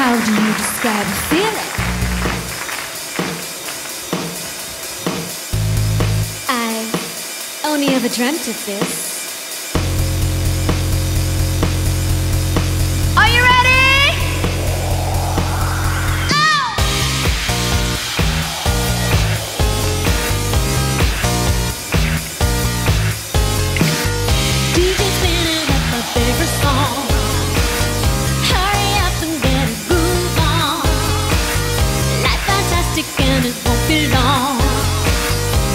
How do you describe a feeling? I only ever dreamt of this.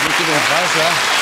Muito bom, vai já.